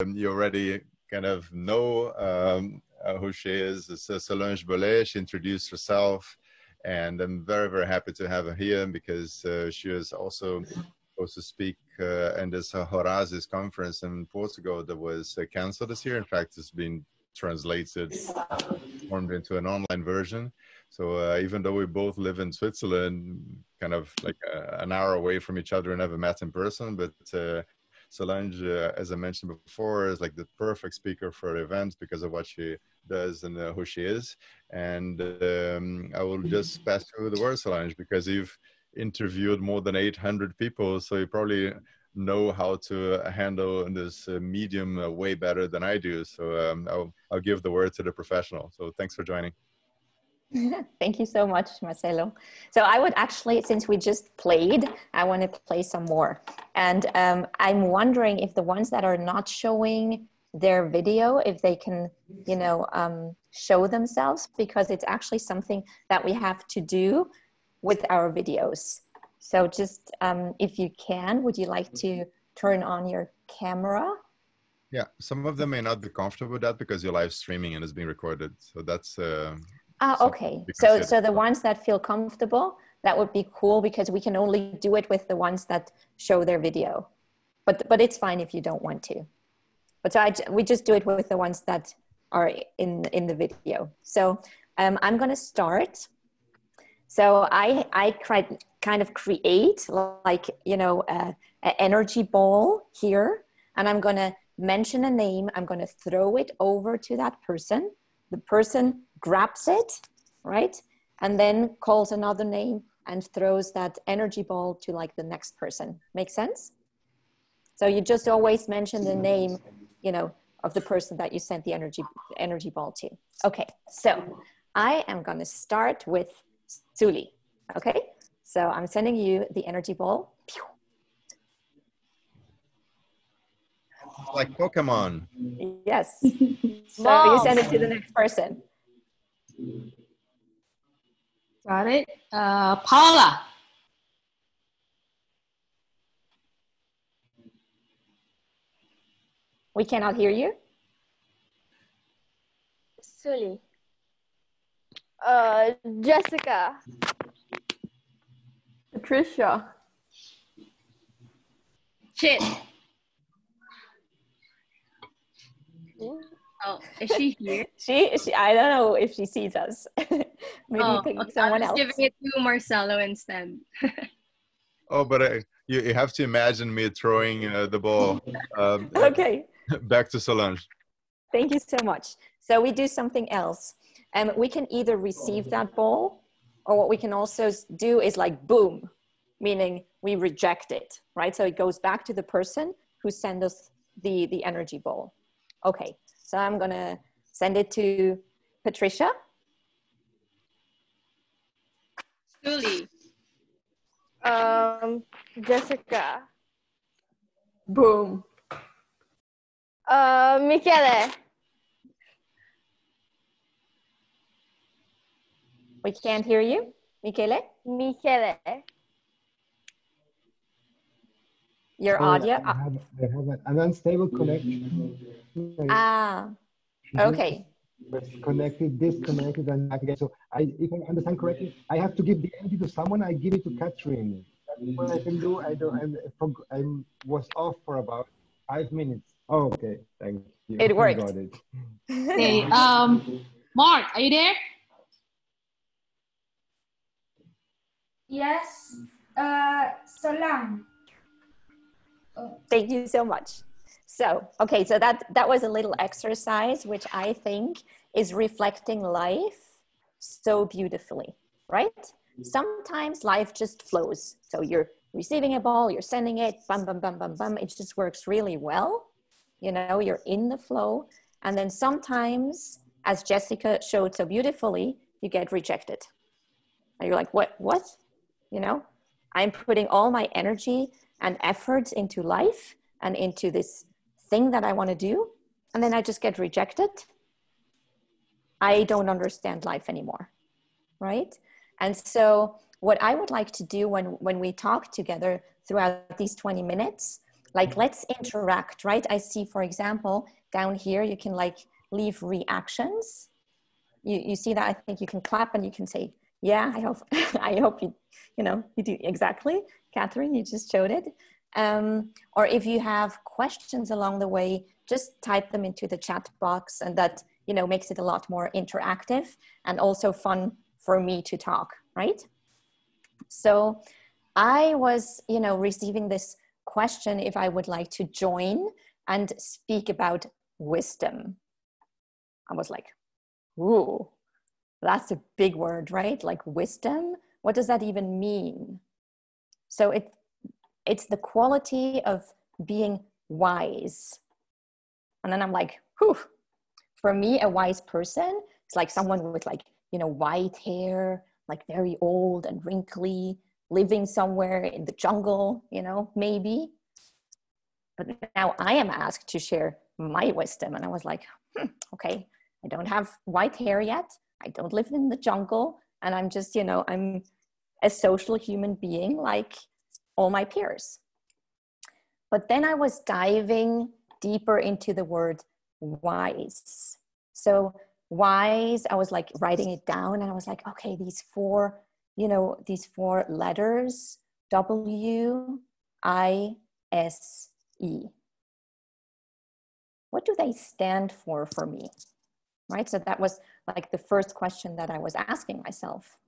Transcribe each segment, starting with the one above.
you already kind of know um, uh, who she is. It's uh, Solange Bolay. She introduced herself, and I'm very, very happy to have her here because uh, she is also supposed to speak uh, in this Horasis conference in Portugal that was uh, cancelled this year. In fact, it's been translated, formed into an online version. So uh, even though we both live in Switzerland, kind of like an hour away from each other, and never met in person, but Solange, uh, as I mentioned before, is like the perfect speaker for events because of what she does and uh, who she is. And um, I will just pass you the word, Solange, because you've interviewed more than 800 people, so you probably know how to handle this uh, medium uh, way better than I do. So um, I'll, I'll give the word to the professional. So thanks for joining. Thank you so much, Marcelo. So I would actually, since we just played, I want to play some more. And um, I'm wondering if the ones that are not showing their video, if they can, you know, um, show themselves, because it's actually something that we have to do with our videos. So just um, if you can, would you like to turn on your camera? Yeah, some of them may not be comfortable with that because you're live streaming and it's being recorded. So that's uh, Ah, okay. So, so the ones that feel comfortable, that would be cool because we can only do it with the ones that show their video. But, but it's fine if you don't want to. But so I, we just do it with the ones that are in, in the video. So um, I'm going to start. So I, I kind of create like, you know, an energy ball here. And I'm going to mention a name. I'm going to throw it over to that person. The person grabs it, right? And then calls another name and throws that energy ball to like the next person. Make sense? So you just always mention the name, you know, of the person that you sent the energy energy ball to. Okay, so I am going to start with Suli. Okay, so I'm sending you the energy ball. Like Pokemon. Yes. so you send it to the next person. Got it. Uh, Paula. We cannot hear you. Sully. Uh, Jessica. Patricia. Shit. Oh, is she here? she, she, I don't know if she sees us. Maybe oh, pick okay. someone else. giving it to Marcelo instead. oh, but uh, you, you have to imagine me throwing uh, the ball um, okay. back to Solange. Thank you so much. So we do something else. Um, we can either receive that ball or what we can also do is like boom, meaning we reject it, right? So it goes back to the person who sent us the, the energy ball. Okay, so I'm gonna send it to Patricia. Julie. Um, Jessica. Boom. Uh, Michele. We can't hear you, Michele. Michele. Your Oh, audio. I have, I have an unstable connection. Ah, okay. But connected, disconnected, and back again. So I, if I understand correctly, I have to give the energy to someone. I give it to Catherine. That's what I can do. I don't. I'm, I was off for about five minutes. Oh, okay, thank you. It worked. Got it. Okay. Um, Mark, are you there? Yes. Uh, Solange. Thank you so much. So, okay, so that, that was a little exercise, which I think is reflecting life so beautifully, right? Sometimes life just flows. So you're receiving a ball, you're sending it, bum, bum, bum, bum, bum. It just works really well. You know, you're in the flow. And then sometimes, as Jessica showed so beautifully, you get rejected. And you're like, what, what? You know, I'm putting all my energy and effort into life and into this thing that I want to do, and then I just get rejected, I don't understand life anymore. Right? And so, what I would like to do when, when we talk together throughout these 20 minutes like mm-hmm. let's interact right? I see for example down here you can like leave reactions. You, you see that? I think you can clap and you can say yeah i hope i hope you you know you do exactly. Catherine you just showed it. Um, or if you have questions along the way just type them into the chat box and that you know makes it a lot more interactive and also fun for me to talk right? So i was you know receiving this question if i would like to join and speak about wisdom. I was like ooh that's a big word right? Like wisdom. What does that even mean? So it it's the quality of being wise. And then i'm like whew. For me a wise person is like someone with like you know white hair like very old and wrinkly living somewhere in the jungle you know maybe. But now i am asked to share my wisdom. And i was like hmm, okay i don't have white hair yet i don't live in the jungle and i'm just you know i'm a social human being like all my peers. But then i was diving deeper into the word wise. So wise i was like writing it down and i was like okay these four you know these four letters w i s e. What do they stand for for me? Right? So that was like the first question that i was asking myself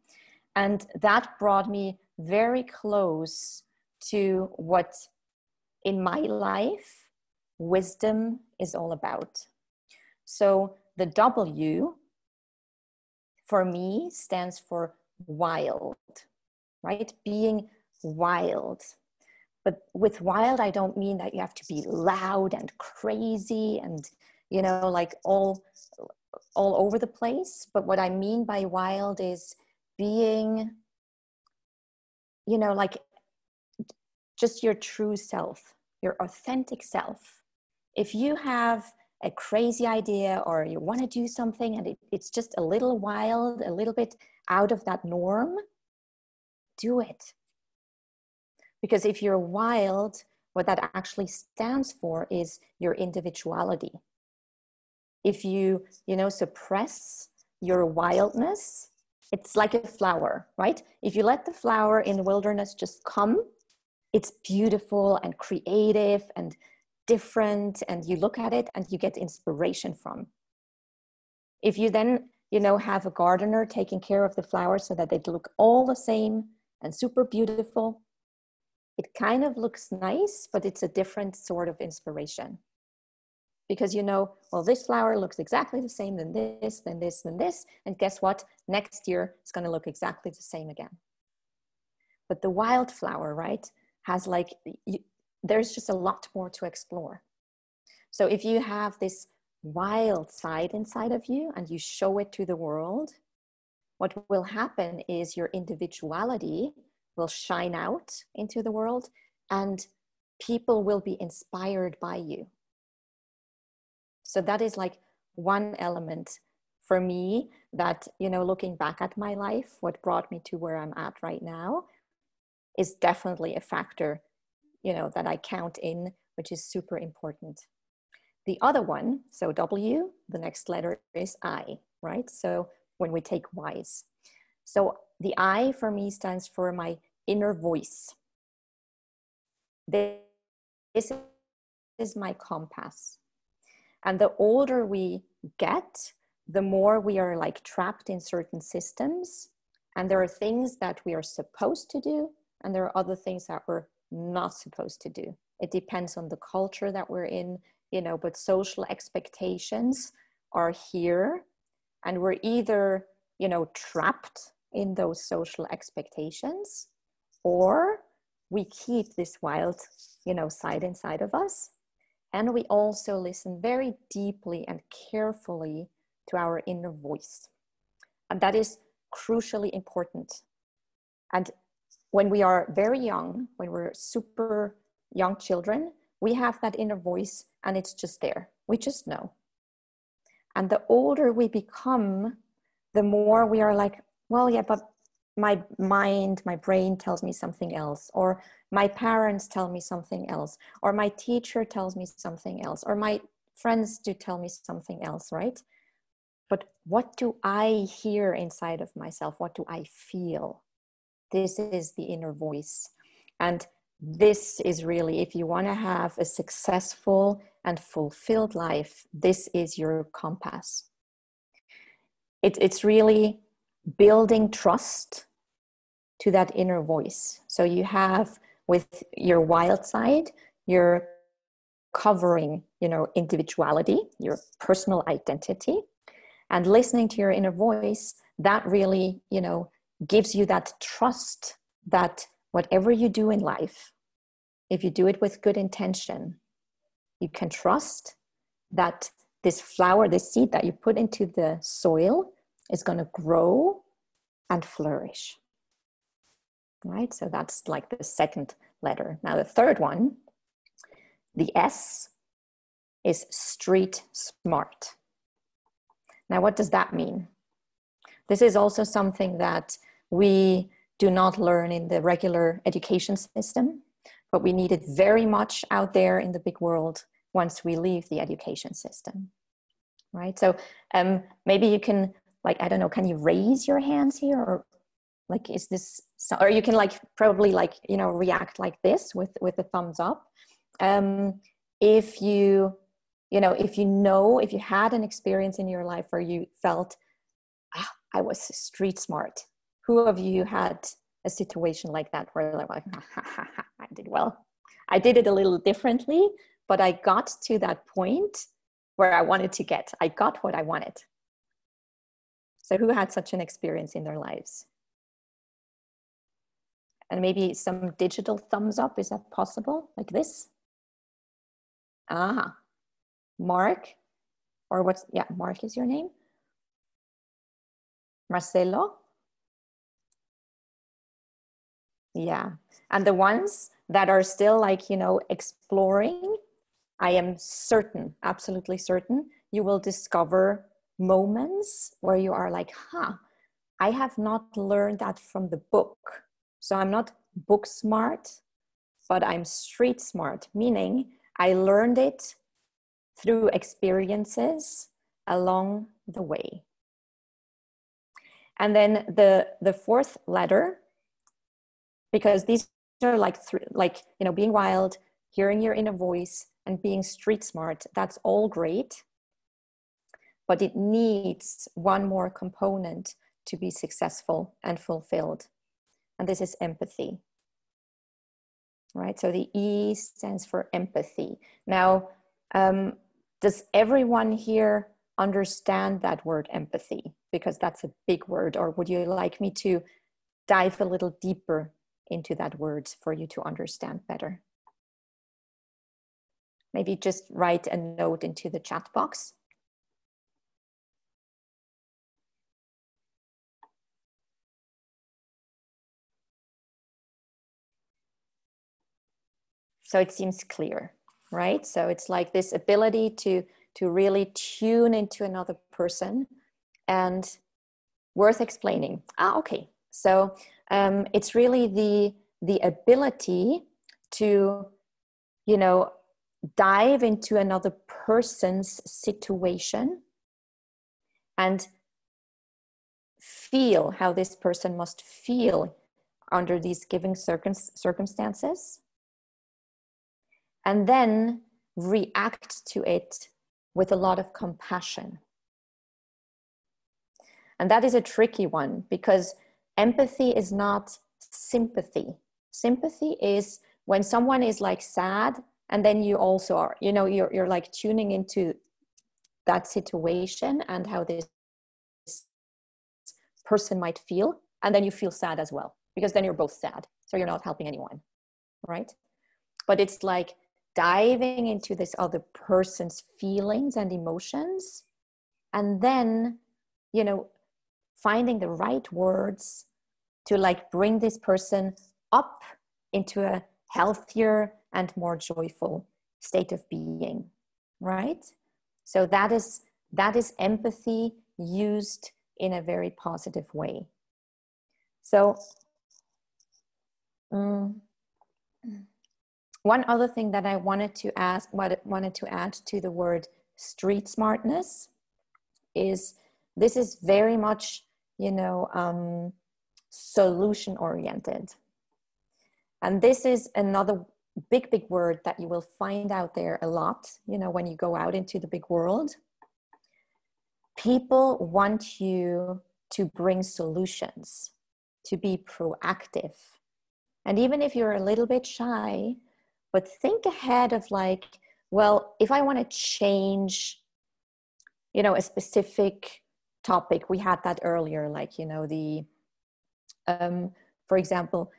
and that brought me very close to what in my life wisdom is all about so the W for me stands for wild, right? Being wild. But with wild, I don't mean that you have to be loud and crazy and, you know, like all all over the place. But what I mean by wild is being, you know, like just your true self, your authentic self. If you have a crazy idea or you want to do something and it, it's just a little wild, a little bit out of that norm, do it. Because if you're wild, what that actually stands for is your individuality. If you, you know, suppress your wildness, it's like a flower, right? If you let the flower in the wilderness just come, it's beautiful and creative and different and you look at it and you get inspiration from if you then you know have a gardener taking care of the flowers so that they look all the same and super beautiful it kind of looks nice but it's a different sort of inspiration because you know well this flower looks exactly the same than this than this than this and guess what next year it's going to look exactly the same again but the wildflower right has like there's just a lot more to explore. So if you have this wild side inside of you and you show it to the world, what will happen is your individuality will shine out into the world and people will be inspired by you. So that is like one element for me that, you know, looking back at my life, what brought me to where I'm at right now is definitely a factor you know, that I count in, which is super important. The other one, so W, the next letter is I, right? So when we take wise. So the I for me stands for my inner voice. This is my compass. And the older we get, the more we are like trapped in certain systems. And there are things that we are supposed to do, and there are other things that we're not supposed to do. It depends on the culture that we're in, you know, but social expectations are here and we're either, you know, trapped in those social expectations or we keep this wild, you know, side inside of us. And we also listen very deeply and carefully to our inner voice. And that is crucially important. And when we are very young, when we're super young children, we have that inner voice and it's just there. We just know. And the older we become, the more we are like, well, yeah, but my mind, my brain tells me something else, or my parents tell me something else or my teacher tells me something else or my friends do tell me something else right? But what do i hear inside of myself? What do i feel? This is the inner voice. And this is really if you want to have a successful and fulfilled life this is your compass. It, it's really building trust to that inner voice. So you have with your wild side you're covering you know individuality your personal identity. And listening to your inner voice that really you know gives you that trust that whatever you do in life if you do it with good intention you can trust that this flower this seed that you put into the soil is going to grow and flourish right? So that's like the second letter. Now, the third one, the S, is street smart. Now, what does that mean? This is also something that we do not learn in the regular education system, but we need it very much out there in the big world once we leave the education system, right? So um, maybe you can, like, I don't know, can you raise your hands here or like is this so, or you can like probably like you know react like this with with a thumbs up. Um if you you know if you know if you had an experience in your life where you felt ah, i was street smart who of you had a situation like that where like i did well. I did it a little differently but i got to that point where i wanted to get i got what i wanted. So who had such an experience in their lives and maybe some digital thumbs up. Is that possible? Like this? Ah, Mark, or what's, yeah, Mark is your name? Marcelo? Yeah. And the ones that are still like, you know, exploring, I am certain, absolutely certain, you will discover moments where you are like, huh, I have not learned that from the book so I'm not book smart, but I'm street smart, meaning I learned it through experiences along the way. And then the, the fourth letter, because these are like, th- like, you know, being wild, hearing your inner voice, and being street smart, that's all great. But it needs one more component to be successful and fulfilled and this is empathy right? So the e stands for empathy. Now um, does everyone here understand that word empathy? Because that's a big word. Or would you like me to dive a little deeper into that word for you to understand better? Maybe just write a note into the chat box so it seems clear right? So it's like this ability to to really tune into another person and worth explaining. Ah okay. So um, it's really the the ability to you know dive into another person's situation and feel how this person must feel under these given circum- circumstances and then react to it with a lot of compassion. And that is a tricky one because empathy is not sympathy. Sympathy is when someone is like sad and then you also are, you know, you're, you're like tuning into that situation and how this person might feel. And then you feel sad as well because then you're both sad. So you're not helping anyone, right? But it's like diving into this other person's feelings and emotions and then you know finding the right words to like bring this person up into a healthier and more joyful state of being right? So that is that is empathy used in a very positive way. So um, one other thing that I wanted to ask, what wanted to add to the word street smartness is this is very much, you know, um, solution oriented. And this is another big, big word that you will find out there a lot, you know, when you go out into the big world. People want you to bring solutions, to be proactive. And even if you're a little bit shy, but think ahead of like, well, if I want to change, you know, a specific topic, we had that earlier, like, you know, the, um, for example,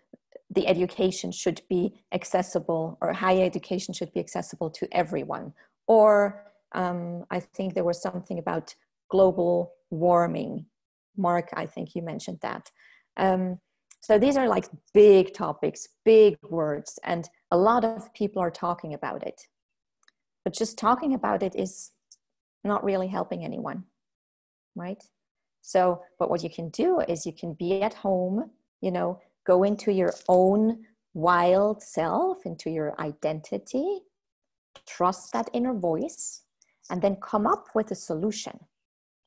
the education should be accessible or higher education should be accessible to everyone. Or um, I think there was something about global warming. Mark, I think you mentioned that. Um, so these are like big topics, big words, and a lot of people are talking about it. But just talking about it is not really helping anyone, right? So, but what you can do is you can be at home, you know, go into your own wild self, into your identity, trust that inner voice, and then come up with a solution.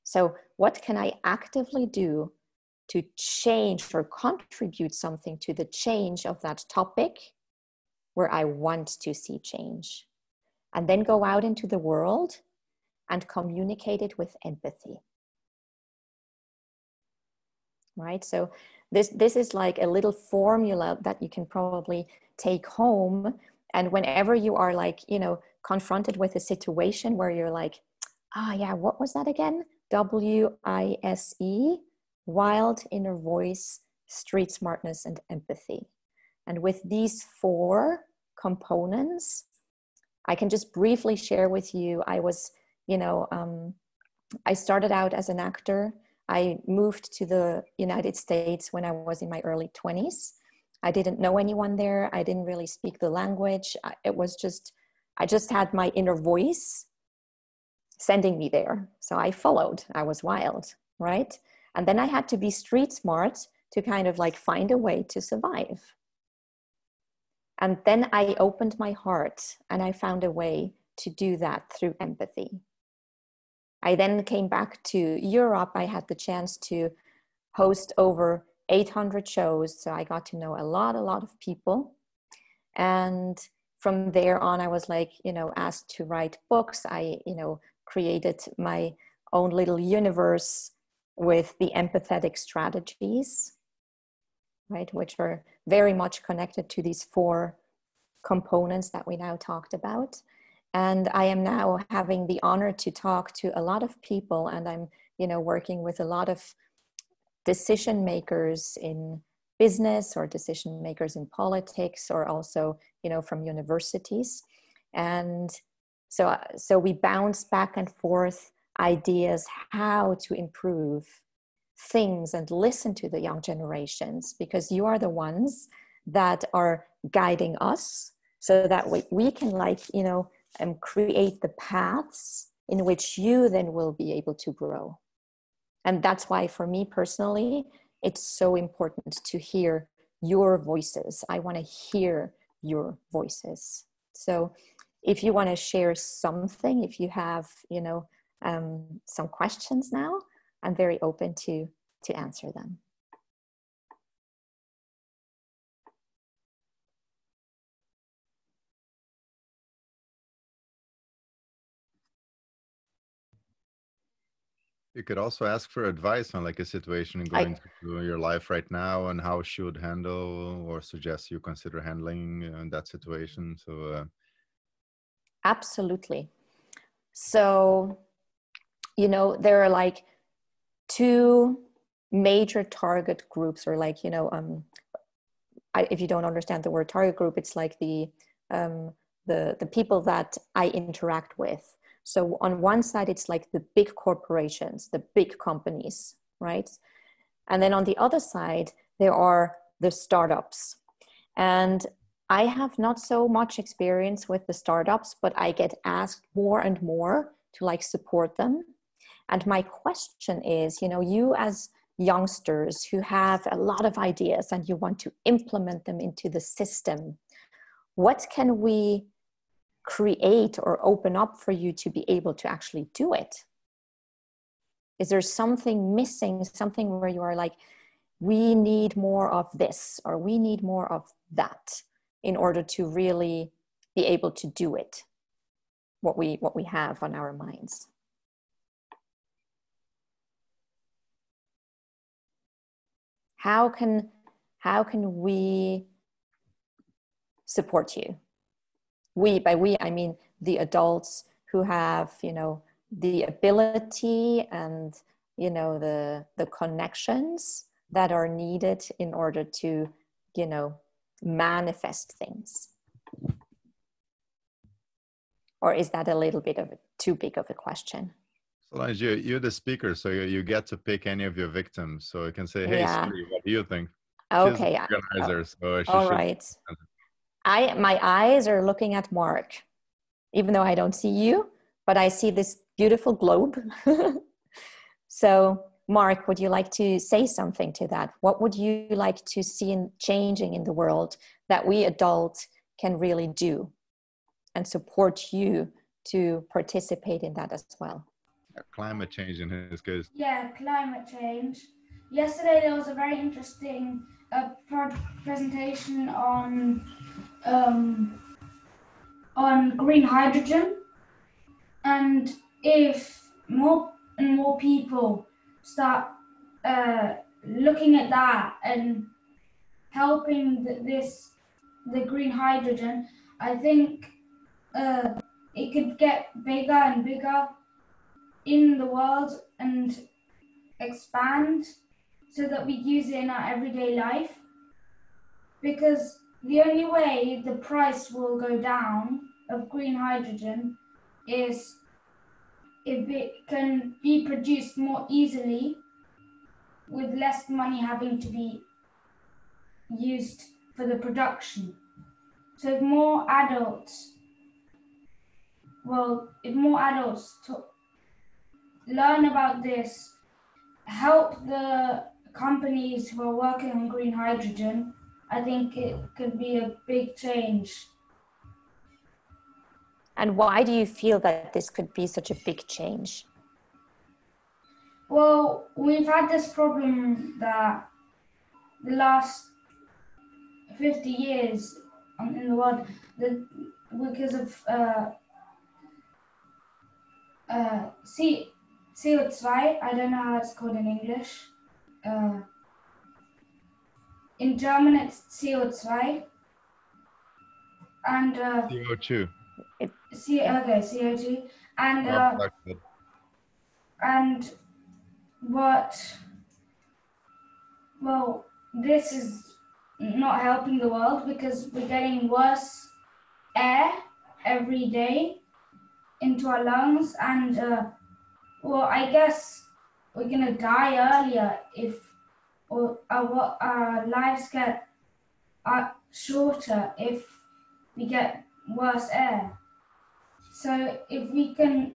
So, what can I actively do to change or contribute something to the change of that topic where I want to see change? And then go out into the world and communicate it with empathy. Right? So, this this is like a little formula that you can probably take home and whenever you are like you know confronted with a situation where you're like ah oh, yeah what was that again w i s e wild inner voice street smartness and empathy and with these four components i can just briefly share with you i was you know um, i started out as an actor I moved to the United States when I was in my early 20s. I didn't know anyone there. I didn't really speak the language. It was just, I just had my inner voice sending me there. So I followed. I was wild, right? And then I had to be street smart to kind of like find a way to survive. And then I opened my heart and I found a way to do that through empathy. I then came back to Europe. I had the chance to host over 800 shows. So I got to know a lot, a lot of people. And from there on, I was like, you know, asked to write books. I, you know, created my own little universe with the empathetic strategies, right, which are very much connected to these four components that we now talked about. And i am now having the honor to talk to a lot of people and i'm you know working with a lot of decision makers in business or decision makers in politics or also you know from universities. And so so we bounce back and forth ideas how to improve things and listen to the young generations because you are the ones that are guiding us so that we, we can like you know and create the paths in which you then will be able to grow. And that's why, for me personally, it's so important to hear your voices. I want to hear your voices. So, if you want to share something, if you have, you know, um, some questions now, I'm very open to to answer them. You could also ask for advice on like a situation going I, through your life right now and how she would handle or suggest you consider handling uh, that situation. So, uh, absolutely. So, you know, there are like two major target groups, or like, you know, um, I, if you don't understand the word target group, it's like the um, the the people that I interact with so on one side, it's like the big corporations, the big companies, right? And then on the other side, there are the startups. And I have not so much experience with the startups, but I get asked more and more to like support them. And my question is, you know, you as youngsters who have a lot of ideas and you want to implement them into the system, what can we create or open up for you to be able to actually do it? Is there something missing something where you are like we need more of this or we need more of that in order to really be able to do it? What we what we have on our minds how can how can we support you? We by we i mean the adults who have you know the ability and you know the the connections that are needed in order to you know manifest things. Or is that a little bit of a, too big of a question Solange, you, you're the speaker, so you, you get to pick any of your victims. So you can say, "Hey, Yeah. Siri, what do you think?" okay She's organizer, so she all should- right i my eyes are looking at mark even though i don't see you but i see this beautiful globe so mark would you like to say something to that what would you like to see in changing in the world that we adults can really do and support you to participate in that as well Climate change in his case. Yeah, climate change. Yesterday there was a very interesting uh, presentation on um, on green hydrogen, and if more and more people start uh, looking at that and helping th- this the green hydrogen, I think uh, it could get bigger and bigger in the world and expand so that we use it in our everyday life. Because the only way the price will go down of green hydrogen is if it can be produced more easily with less money having to be used for the production. So if more adults well if more adults learn about this, help the companies who are working on green hydrogen, I think it could be a big change. and why do you feel that this could be such a big change Well, we've had this problem that the last 50 years in the world that because of uh, uh, C, CO2, I don't know how it's called in English. Uh, in German, it's CO2. And uh, CO2. C, okay, CO2. And uh, and what well this is not helping the world because we're getting worse air every day into our lungs and uh, well i guess we're gonna die earlier if or our, our lives get uh, shorter if we get worse air. So if we can